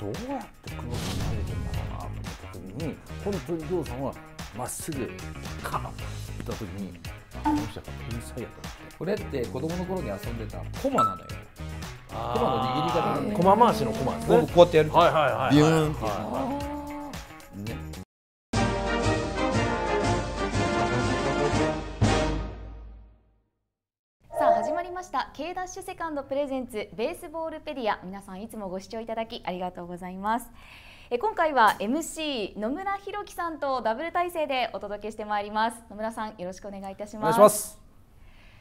どうやって工藤さん投げてるんだろうなと思った時に本当に工藤さんはまっすぐカーッて打った時にあこの人やっぱ天才やったって。これって子供の頃に遊んでたコマなのよ。コマの握り方でね。駒回しの駒ですね。こうやってやると。はいはいはいビューンっていうはい始まりました。K ダッシュセカンドプレゼンツベースボールペディア。皆さんいつもご視聴いただきありがとうございます。え今回は MC 野村弘樹さんとダブル体制でお届けしてまいります。野村さんよろしくお願いいたしおます。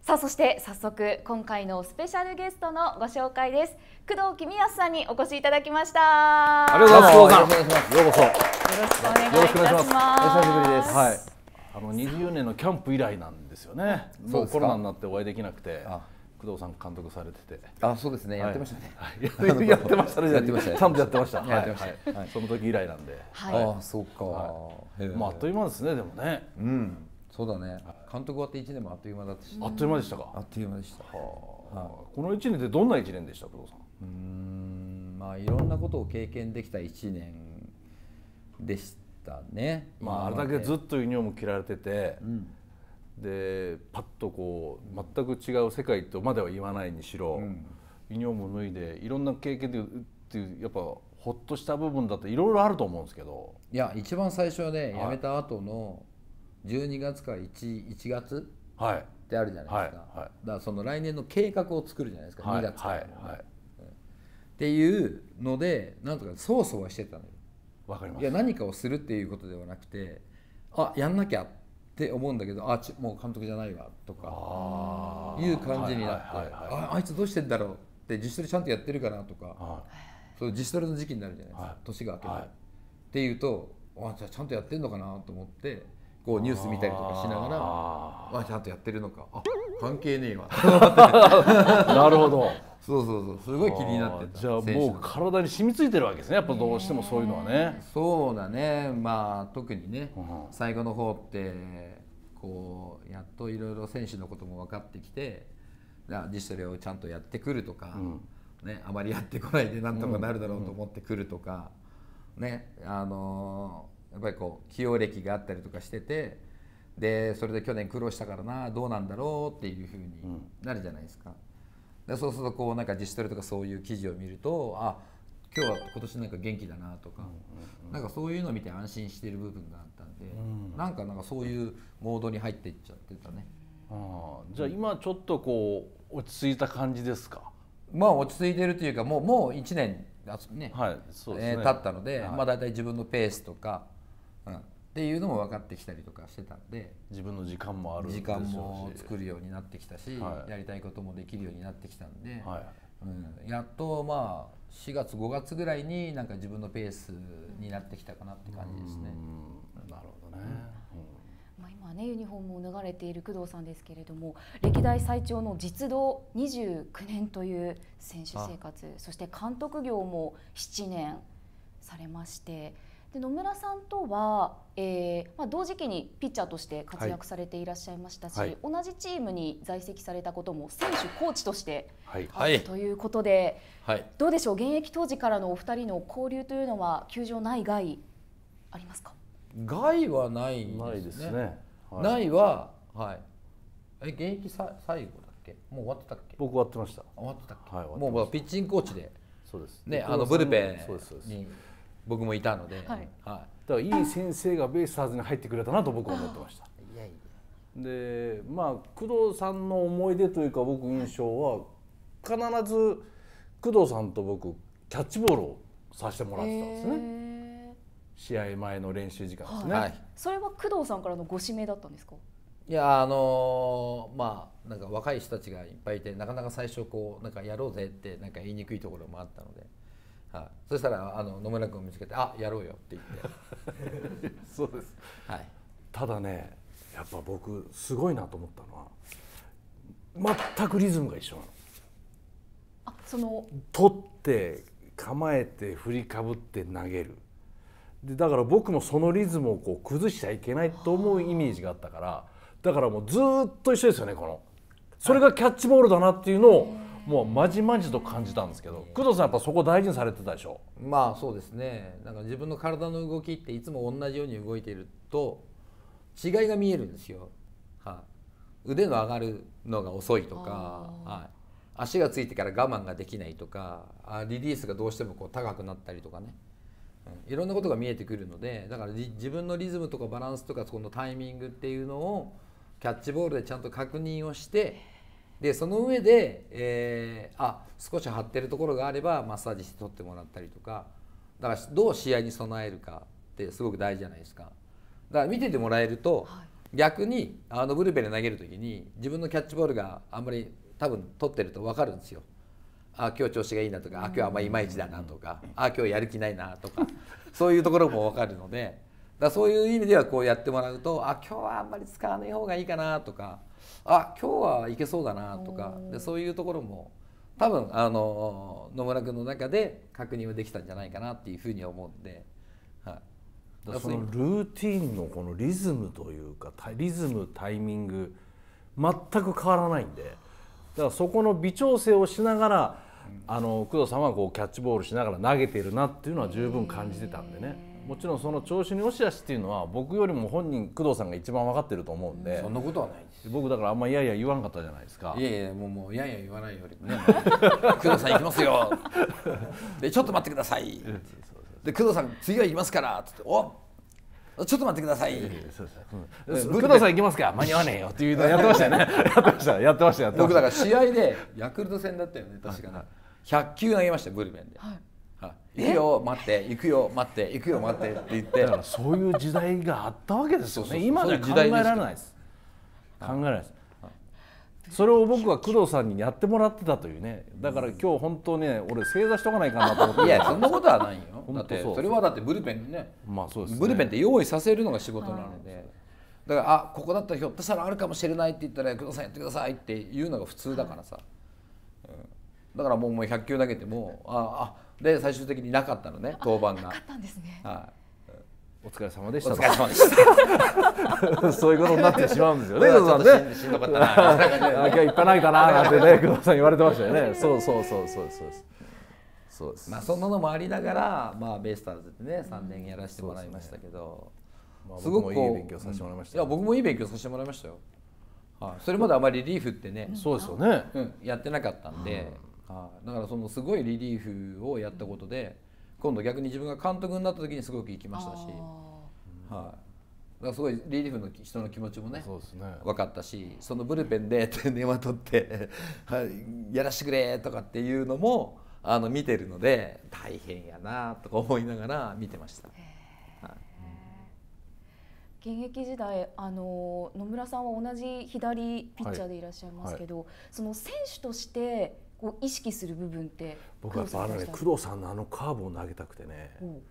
さあそして早速今回のスペシャルゲストのご紹介です。工藤公康さんにお越しいただきました。ありがとうございます。よろしくお願い。しますようこそよろしくお願いいたします。よろしくお願いします。お久しぶりです。はい。あの20年のキャンプ以来なんですよね。もそうコロナになってお会いできなくてあ。工藤さん監督されてて。あそうですね。やってましたね。はい。やってましたね。やってましたちゃんとやってました。やってました。はいはい。はい。その時以来なんで。はい。ああそうか。へえ。まああっという間ですねでもね。うん。そうだね。監督終わって1年もあっという間だったし。あっという間でしたか。あっという間でした。この1年でどんな1年でした工藤さん？うーん。まあいろんなことを経験できた1年でしたね。まああれだけずっとユニフォーム着られててんでパッとこう全く違う世界とまでは言わないにしろユニフォームを脱いでいろんな経験でっていうやっぱほっとした部分だっていろいろあると思うんですけど。いや一番最初はねはい。辞めた後の12月から 1, 1月はい。ってあるじゃないですか、はい。はい。だからその来年の計画を作るじゃないですか、はい。2月から。はい。っていうのでなんとかそわそわしてたのよ。わかります。いや何かをするっていうことではなくてあやんなきゃって思うんだけどあちもう監督じゃないわとかいう感じになってああいつどうしてんだろうって自主トレちゃんとやってるかなとかはそう自主トレの時期になるじゃないですか、はい。年が明けて、はい。っていうとあじゃあちゃんとやってんのかなと思ってこうニュース見たりとかしながらああちゃんとやってるのか。あ関係ねえわー なるほどそうそうそうすごい気になってたじゃあもう体に染みついてるわけですねやっぱどうしてもそういうのはね。そうだね。まあ特にね、うん。最後の方ってこうやっといろいろ選手のことも分かってきてあ自主トレをちゃんとやってくるとか、ね、あまりやってこないでなんとかなるだろうと思ってくるとか、ねあのーやっぱりこう起用歴があったりとかしててでそれで去年苦労したからなどうなんだろうっていうふうになるじゃないですか。でそうするとこうなんか自主トレとかそういう記事を見るとあ今日は今年なんか元気だなとか、なんかそういうのを見て安心している部分があったんで、なんかなんかそういうモードに入っていっちゃってたね。あーじゃあ今ちょっとこう落ち着いた感じですか？まあ落ち着いてるというかもうもう1年あね、はいそうですね、えー経ったので、はい。まあ大体自分のペースとか、うん、っていうのも分かってきたりとかしてたんで自分の時間もあるでしょうし。時間も作るようになってきたし、はい。やりたいこともできるようになってきたんで、はい。うん、やっとまあ4月5月ぐらいになんか自分のペースになってきたかなって感じですね。うん。なるほどね、まあ、今ねユニフォームを脱がれている工藤さんですけれども歴代最長の実働29年という選手生活そして監督業も7年されましてで野村さんとは、えーまあ、同時期にピッチャーとして活躍されていらっしゃいましたし、はい。同じチームに在籍されたことも選手コーチとしてはい。ということで、はい。どうでしょう？現役当時からのお二人の交流というのは球場内外ありますか？害はないですね。ないですね。はい。ないは、はい。え、現役さ最後だっけ？もう終わってたっけ？僕終わってました。終わってたっけ、はいもうまあピッチングコーチで、そうです。ね、であのブルペそうですそうです。ンに僕もいたので、はい。だからいい先生がベイスターズに入ってくれたなと僕は思ってました。いやいや。でまあ工藤さんの思い出というか僕印象は必ず工藤さんと僕キャッチボールをさせてもらってたんですね。へ試合前の練習時間ですね、はい。ーそれは工藤さんからのご指名だったんですか？いやあのーまあなんか若い人たちがいっぱいいてなかなか最初こうなんかやろうぜってなんか言いにくいところもあったので、はい、そしたらあの野村君を見つけて「あやろうよ」って言って、そうです。はい、ただねやっぱ僕すごいなと思ったのは全くリズムが一緒なの。あその取って構えて振りかぶって投げる。でだから僕もそのリズムをこう崩しちゃいけないと思うイメージがあったからだからもうずーっと一緒ですよねこの。それがキャッチボールだなっていうのをもうまじまじと感じたんですけど工藤さんやっぱそこ大事にされてたでしょ？まあそうですね。なんか自分の体の動きっていつも同じように動いていると違いが見えるんですよ、はい、腕の上がるのが遅いとか、はい、足がついてから我慢ができないとかあリリースがどうしてもこう高くなったりとかね、うん、いろんなことが見えてくるのでだから自分のリズムとかバランスとかそのタイミングっていうのをキャッチボールでちゃんと確認をしてでその上で、えー、あ少し張ってるところがあればマッサージして取ってもらったりとかだからどう試合に備えるかってすごく大事じゃないですか。だから見ててもらえると、はい、逆にあのブルペンで投げる時に自分のキャッチボールがあんまり多分取ってると分かるんですよ。あ今日調子がいいなとかあ今日あんまいまいちだなとかあ今日やる気ないなとかそういうところも分かるのでだそういう意味ではこうやってもらうとあ今日はあんまり使わない方がいいかなとかあ今日はいけそうだなとかでそういうところも多分あの野村君の中で確認はできたんじゃないかなっていうふうに思うんで、はい、そのルーティンのこのリズムというかリズムタイミング全く変わらないんで。だからそこの微調整をしながらあの工藤さんはこうキャッチボールしながら投げているなっていうのは十分感じてたんでね。もちろんその調子の良し悪しっていうのは僕よりも本人工藤さんが一番分かってると思うんでそんなことはないです僕だからあんまいやいや言わんかったじゃないですかいやいやもうもういやいや言わないよりもね工藤さん行きますよでちょっと待ってくださいで工藤さん次は行きますからっておちょっと待ってください。工藤さん行きますか？間に合わねえよっていうのやってましたよね。やってました。やってました。僕だから試合でヤクルト戦だったよね。確かに。100球投げましたブルペンで。はい行くよ待って。行くよ待って。行くよ待ってって言って。だからそういう時代があったわけですよね。今じゃ考えられないです。考えられないです。それを僕は工藤さんにやってもらってたというね。だから今日本当ね俺正座しとかないかなと思っていやそんなことはないよ。だってそれはだってブルペンにね,、まあそうです、ね、ブルペンって用意させるのが仕事なので、だからあここだったらひょっとしたらあるかもしれないって言ったら工藤さんやってくださいっていうのが普通だからさ、うん、だからもうもう100球投げてもああで最終的になかったのね登板が。なかったんですね。はい。お疲れ様でした。お疲れ様でした。そういうことになってしまうんですよね。工藤さんね。しんどかったな。今日いっぱいないかな なんてね、工藤さん言われてましたよね。そうそうそうそうそう。そうです。まあそんなのもありながら、まあベイスターズでね、三年やらせてもらいましたけど、すごくいい勉強させてもらいました。いや僕もいい勉強させてもらいましたよ。はい。それまであまりリーフってね、そうですよね。うんやってなかったんで。はい、だからそのすごいリリーフをやったことで今度逆に自分が監督になった時にすごく行きましたし、はい、だからすごいリリーフの人の気持ちもね分かったしそのブルペンで電話取って やらしてくれとかっていうのもあの見てるので大変やなとか思いながら見てました。現役時代あの野村さんは同じ左ピッチャーでいらっしゃいますけど、はい。はい、その選手としてこう意識する部分って僕はやっぱあのね工藤さんのあのカーブを投げたくてね、う。ん、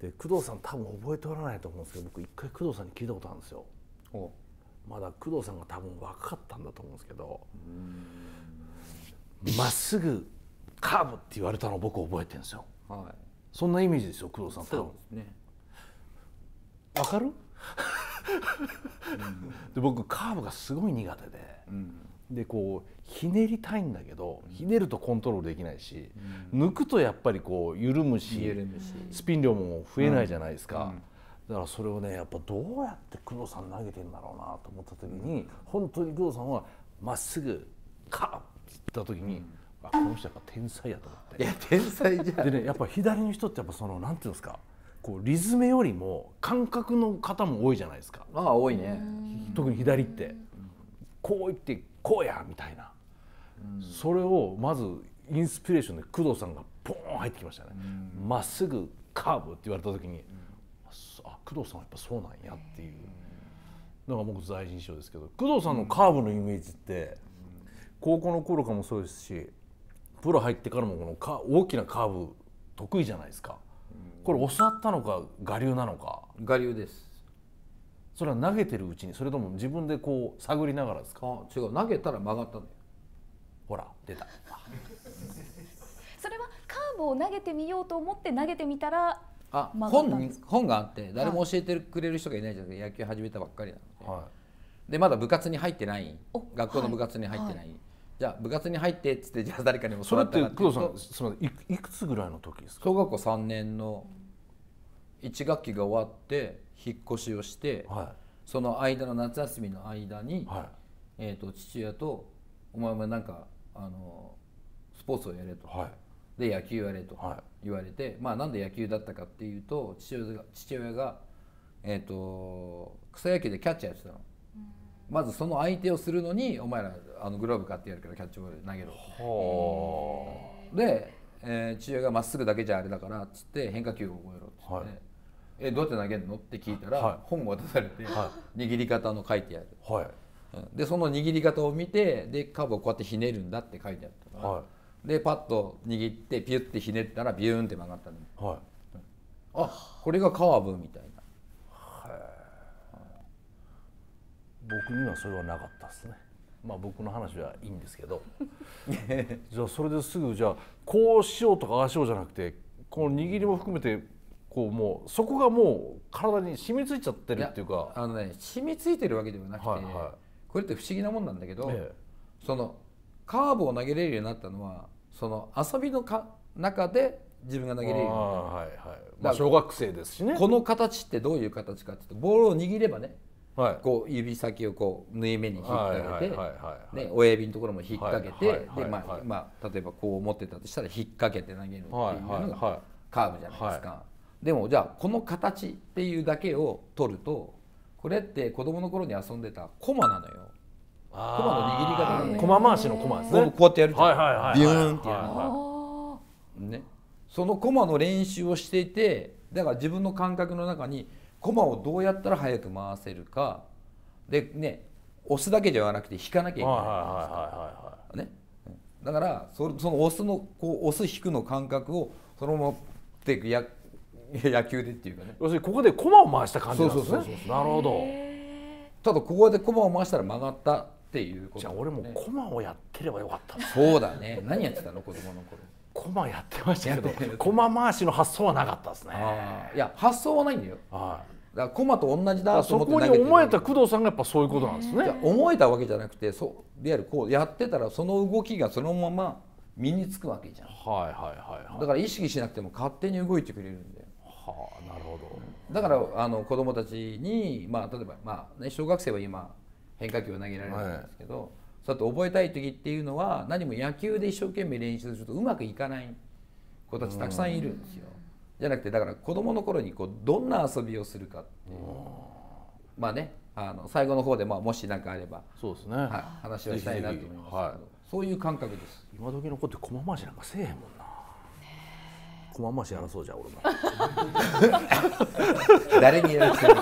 で工藤さん多分覚えておらないと思うんですけど僕一回工藤さんに聞いたことあるんですよ。まだ工藤さんが多分若かったんだと思うんですけど。まっすぐカーブって言われたのを僕覚えてるんですよ、はい、そんなイメージですよ工藤さん多分。ね。わかる？で僕カーブがすごい苦手で、うん、でこうひねりたいんだけど、ひねるとコントロールできないし、抜くとやっぱりこう緩むしスピン量も増えないじゃないですか、だからそれをねやっぱどうやって工藤さん投げてんだろうなと思った時に、本当に工藤さんはまっすぐカーッって言った時に、あこの人やっぱ天才やと思って。いや天才じゃでねやっぱ左の人ってやっぱそのなんていうんですかこうリズムよりも感覚の方も多いじゃないですか。ああ多いね。特に左って。こう言ってこうやみたいなそれをまずインスピレーションで工藤さんがポーン入ってきましたね。ま、っすぐカーブって言われた時に、あ工藤さんはやっぱそうなんやっていう。のが僕大事印象ですけど工藤さんのカーブのイメージって高校の頃からもそうですしプロ入ってからもこのか大きなカーブ得意じゃないですか。これ教わったのか我流なのか。我流です。それは投げてるうちにそれとも自分でこう探りながらですか？違う。投げたら曲がったんだよほら出た。それはカーブを投げてみようと思って投げてみたらあ本に本があって誰も教えてくれる人がいないじゃないですか、野球始めたばっかりなので、はい、でまだ部活に入ってない。学校の部活に入ってない、じじゃあ部活に入ってっつってじゃあ誰かにもそれってら工藤さんすみませんいいくつぐらいの時ですか？小学校3年の1学期が終わって引っ越しをして、はその間の夏休みの間に、い。はえー、と父親と「お前もなんかあのスポーツをやれ」と。い。はい。で野球やれとは言われて、まあなんで野球だったかっていうと父親が父親が、えー、と草野球でキャッチャーやってたの、まずその相手をするのにお前らあのグローブ買ってやるからキャッチボール投げろはで、えー父親がまっすぐだけじゃあれだからっつって変化球を覚えろって言って、はい。えどうやって投げるの？って聞いたら、はい。本を渡されて、は握り方の書いてある。いはい。うんでその握り方を見てでカーブをこうやってひねるんだって書いてあったから、はでパッと握ってピュッてひねったらビューンって曲がったはい。あこれがカーブみたいな僕にはそれはなかったですね。まあ僕の話はいいんですけど。じゃあそれですぐじゃあこうしようとかああしようじゃなくてこの握りも含めてこうもうそこがもう体に染みついちゃってるっていうか。あのね染みついてるわけではなくて、はいはこれって不思議なもんなんだけど、えそのカーブを投げれるようになったのはその遊びのか中で自分が投えげれるようになった。はいはい。まあ小学生ですしね。この形ってどういう形かっていうとボールを握ればねはい。こう指先をこう縫い目に引っ掛けて、親指のところも引っ掛けて、例えばこう持ってたとしたら引っ掛けて投げるっていうのがはカーブじゃないですか、でもじゃあこの形っていうだけを取るとこれって子供の頃に遊んでたコマなのよ。コマの握り方がね駒回しの駒ですね。こうやってやるじゃん、はいはいはいはい。ビューンってやるね、そのコマの練習をしていてだから自分の感覚の中にコマをどうやったら速く回せるか。でね押すだけじゃなくて引かなきゃいけない。はいはいはいはいはい。ね、うん。だからそその押すのこう押す引くの感覚をそのままっていくや 野球でっていうかね。要するにここで駒を回した感じなんですね。なるほど。ただここで駒を回したら曲がったっていうこと。じゃあ俺も駒をやってればよかった。そうだね。何やってたの？子供の頃。駒やってましたけど駒回しの発想はなかったですね。いや発想はないんだよ。はい。だから駒と同じだと思って投げてる思えた工藤さんがやっぱそういうことなんですね。思えたわけじゃなくてそういわゆるこうやってたらその動きがそのまま身につくわけじゃん。はいはいはいはい。だから意識しなくても勝手に動いてくれるんだよはあなるほど。だからあの子供たちに、まあ、例えば、まあね、小学生は今変化球を投げられるんですけど、そうやって覚えたい時っていうのは何も野球で一生懸命練習するとうまくいかない子たちたくさんいるんですよ。じゃなくてだから子供の頃にこうどんな遊びをするかっていう。まあねあの最後の方で、まあ、もし何かあれば、そうですね、はい、話をしたいなと思いますけど、はい。そういう感覚です。今時の子って駒回しなんかせえへんもんな駒回しやらそうじゃん俺も。誰にやらせる